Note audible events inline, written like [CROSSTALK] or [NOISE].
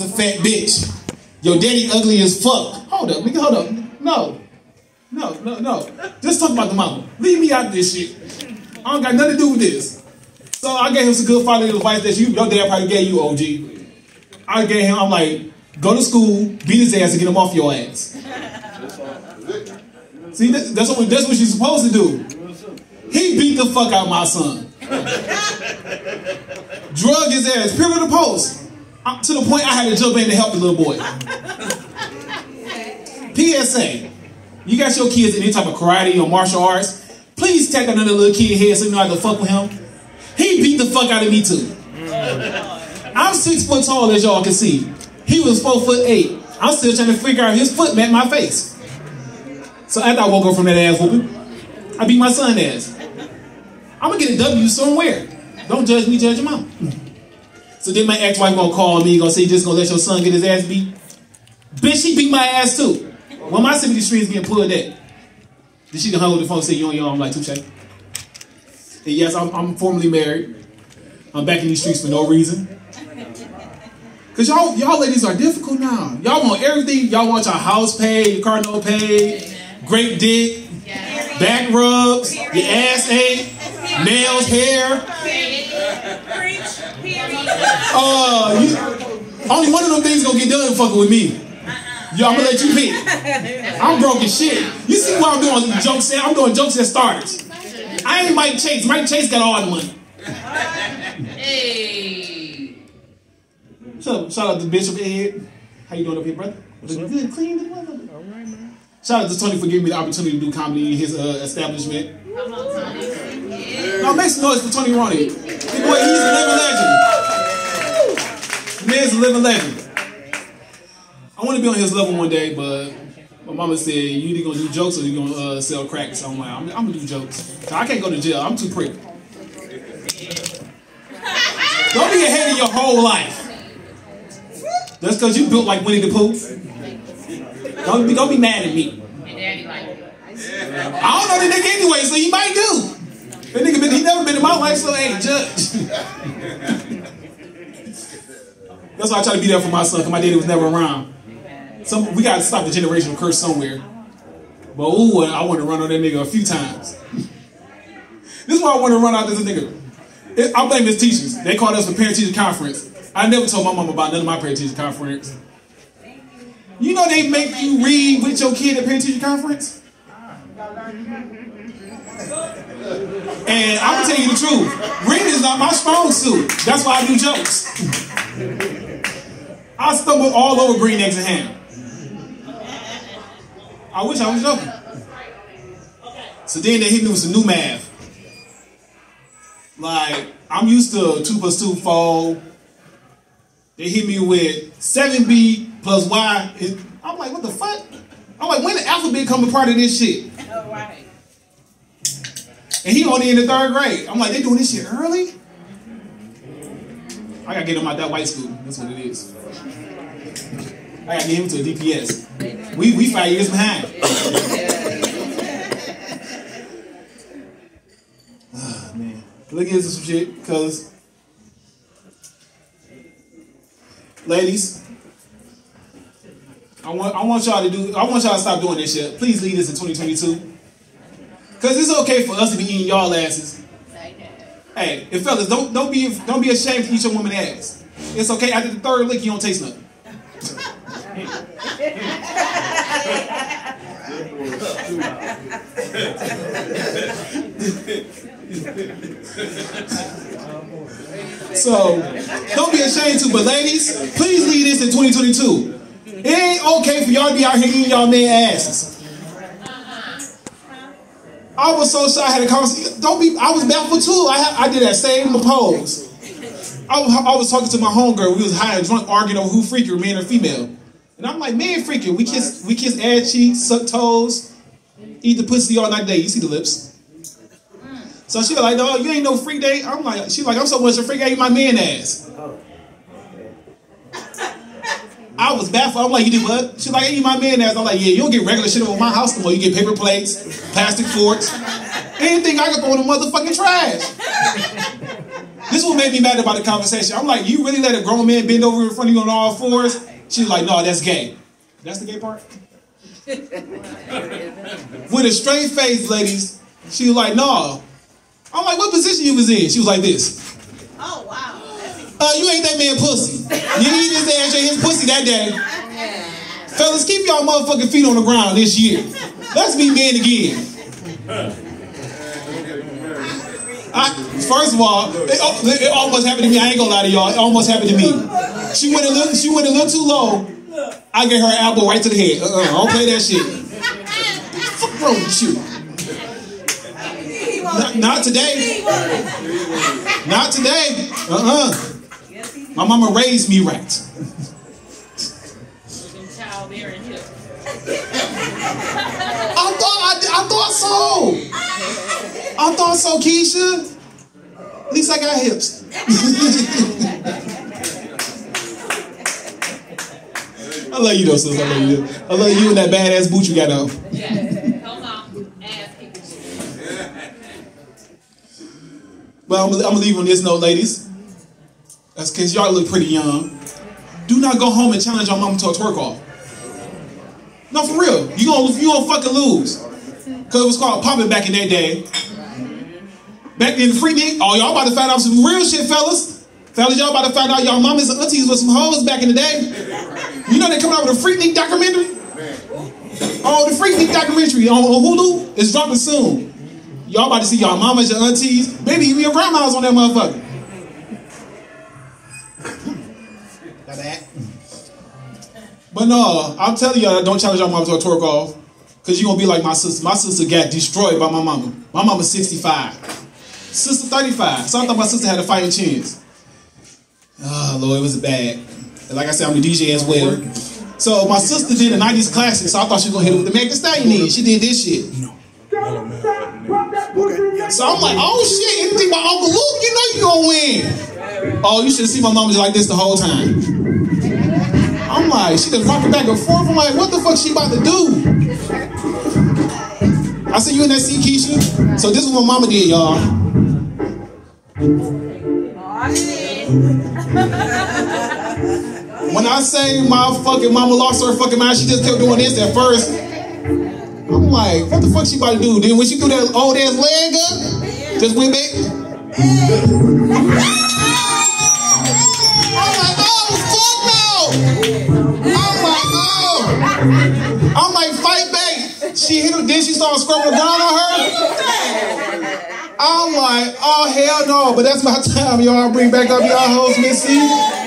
a fat bitch. Your daddy ugly as fuck. Hold up, nigga, hold up. No. No, no, no. Just talk about the mama. Leave me out of this shit. I don't got nothing to do with this. So I gave him some good fatherly advice that you, your dad probably gave you, OG. I gave him, I'm like, go to school, beat his ass, and get him off your ass. See, that's what that's what you're supposed to do. He beat the fuck out my son. Drug his ass, pillar the post. To the point I had to jump in to help the little boy. PSA, you got your kids in any type of karate or martial arts, please take another little kid head so you know how to fuck with him. He beat the fuck out of me too. I'm six foot tall as y'all can see. He was four foot eight. I'm still trying to figure out his foot met my face. So after I woke up from that ass whooping, I beat my son ass. I'm gonna get a W somewhere. Don't judge me, judge your mom. So then my ex-wife gonna call me, gonna say, just gonna let your son get his ass beat? Bitch, she beat my ass too. When my sympathy streams getting pulled at, then she can hold the phone and say, you on your own, I'm like, touche. And yes, I'm, I'm formally married. I'm back in these streets for no reason. Cause y'all, y'all ladies are difficult now. Y'all want everything. Y'all want your house paid, your car note paid, great dick, back rubs, your ass ate, nails, hair. Uh, you, only one of them things gonna get done fucking with me. Yo, I'm gonna let you pick. I'm broke as shit. You see what I'm doing? Jokes. At, I'm doing jokes at starters. I ain't Mike Chase. Mike Chase got all the money. Hey. Shout out, shout out to Bishop Ed. How you doing up here, brother? Looking good, clean, good weather. All right, man. Shout out to Tony for giving me the opportunity to do comedy in his uh, establishment. Come on, Tony. Yeah. Now make some noise for Tony Roney. Big boy, he's a living legend. Man's a living legend. I want to be on his level one day, but my mama said you either gonna do jokes or you're gonna uh, sell crack. So I'm like, I'm, I'm gonna do jokes. I can't go to jail. I'm too pretty. Don't be ahead of your whole life. Just because you built like Winnie the Pooh. Don't be, don't be mad at me. I don't know the nigga anyway, so he might do. That nigga been, he never been in my life, so hey, judge. [LAUGHS] That's why I try to be there for my son, because my daddy was never around. Some, we gotta stop the generational curse somewhere. But ooh, I want to run on that nigga a few times. [LAUGHS] this is why I want to run out this nigga. It, I blame his teachers. They called us for parent teacher conference. I never told my mom about none of my parent teacher conference. You know they make you read with your kid at parent teacher conference? And I'm gonna tell you the truth. Reading is not my strong suit. That's why I do jokes. [LAUGHS] I stumble all over green eggs and ham. I wish I was joking. So then they hit me with some new math. Like, I'm used to 2 plus 2, 4. They hit me with 7b plus y. I'm like, what the fuck? I'm like, when the alphabet come a part of this shit? All right. And he only in the third grade. I'm like, they doing this shit early? I gotta get him out that white school. That's what it is. I gotta get him to a DPS. We we five years behind. [SIGHS] Ah, man. Look into some shit, cause ladies, I want I want y'all to do I want y'all to stop doing this shit. Please lead us in 2022. Cause it's okay for us to be eating y'all asses. Hey, and fellas, don't don't be don't be ashamed to eat your woman ass. It's okay. After the third lick, you don't taste nothing. so don't be ashamed to. But ladies, please lead this in 2022. It ain't okay for y'all to be out here eating y'all man asses. I was so shy. I had a conversation. Don't be. I was baffled too. I I did that same pose. I, was- I was talking to my homegirl. We was high and drunk, arguing over who freakier, man or female. And I'm like, man, freakier. We kiss, we kiss ass cheeks, suck toes, eat the pussy all night day. You see the lips. So she was like, no, you ain't no freak day. I'm like, she like, I'm so much a freak. I eat my man ass. I was baffled. I'm like, you do what? She's like, I eat my man ass. I'm like, yeah, you don't get regular shit over my house no more. You get paper plates, plastic forks, anything I can throw in the motherfucking trash. This what made me mad about the conversation. I'm like, you really let a grown man bend over in front of you on all fours? She's like, no, that's gay. That's the gay part? With a straight face, ladies, she was like, no. I'm like, what position you was in? She was like this. Oh, wow. Uh, you ain't that man pussy. You ain't his ass, his pussy that day. Fellas, keep y'all motherfucking feet on the ground this year. Let's be men again. I, first of all, oh, it, it almost happened to me. I ain't gonna lie to y'all. It almost happened to me. She went a little, she went a little too low. I gave her elbow right to the head. Uh-uh, don't play that shit. Fuck wrong with you? Not, not today. Not today. Uh-uh. My mama raised me right. I thought I, I thought so. I thought so, Keisha. At least I got hips. [LAUGHS] I love you though, sis. I love you. I love you and that badass boot you got on. [LAUGHS] But I'm, I'm gonna leave on this note, ladies. That's because y'all look pretty young. Do not go home and challenge your mama to a twerk off. No, for real. You gonna you gonna fucking lose. Cause it was called popping back in that day. Back in the Freaknik, oh y'all about to find out some real shit, fellas. Fellas, y'all about to find out y'all mamas and aunties was some hoes back in the day. You know they coming out with a Freaknik documentary? Oh, the Freaknik documentary on, on Hulu is dropping soon. Y'all about to see y'all mamas, your aunties, maybe even your grandmas on that motherfucker. Got that? But no, I'm telling y'all, don't challenge your mama to a twerk off. Cause you gonna be like my sister. My sister got destroyed by my mama. My mama's 65. Sister 35. So I thought my sister had a fighting chance. Oh Lord, it was bad. And like I said, I'm the DJ as well. So my sister did a 90s classic, so I thought she was gonna hit it with the Meg Thee Stallion in. She did this shit. So I'm like, oh shit, anything by Uncle Luke, you know you gonna win. Oh, you should see my mama just like this the whole time. I'm like, she just rocking back and forth. I'm like, what the fuck she about to do? I see you in that seat, Keisha. So this is what mama did, y'all. When I say my fucking mama lost her fucking mind, she just kept doing this at first. I'm like, what the fuck she about to do? Then when she threw that old ass leg up, just went back. I'm like, oh fuck no! I'm like, oh! I'm like. She hit her, then she started scrubbing the ground on her. I'm like, oh hell no! But that's my [LAUGHS] time, y'all. I bring back up y'all host, Missy.